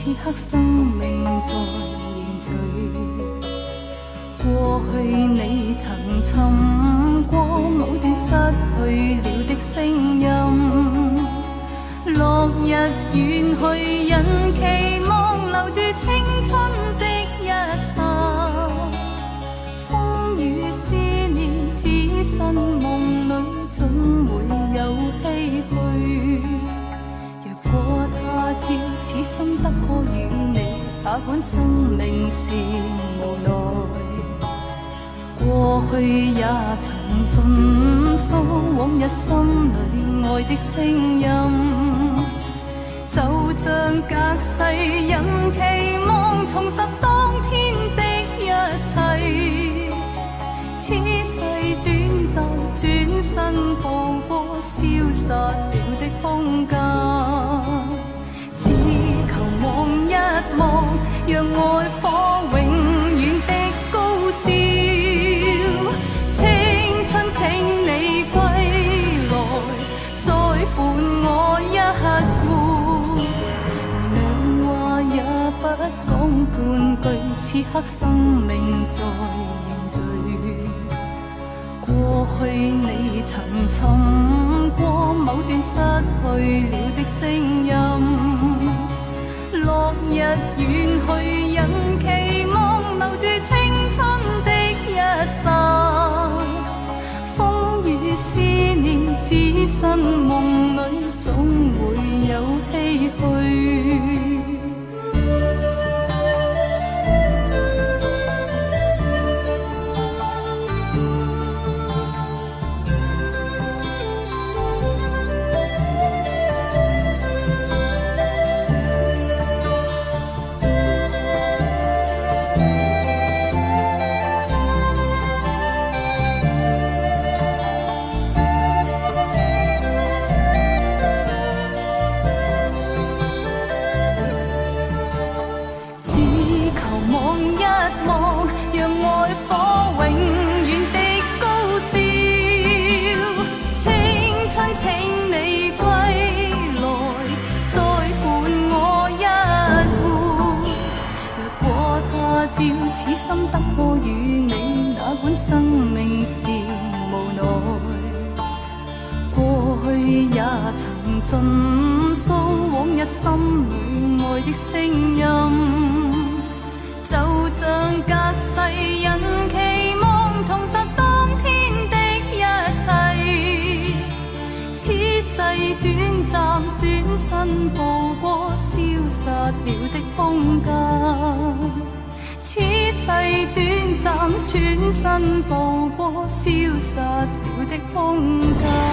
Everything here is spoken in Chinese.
此刻生命在凝聚。过去你曾寻过某段失去了的声音，落日远去，人期望留住青哪管生命是无奈。过去也曾尽诉往日心里爱的声音，就像隔世人期望重拾当天的一切。此世短暂，转身步过消失了的空间，此刻生命在凝聚。过去你曾寻过某段失去了的声音，落日远去，人期望留住青春的一刹。风雨思念，只身梦此心得过与你，哪管生命是无奈。过去也曾尽诉往日心里爱的声音，就像隔世人期望重拾当天的一切。此世短暂，转身步过消失了的空间。此世短暂，转身步过消失了的空间。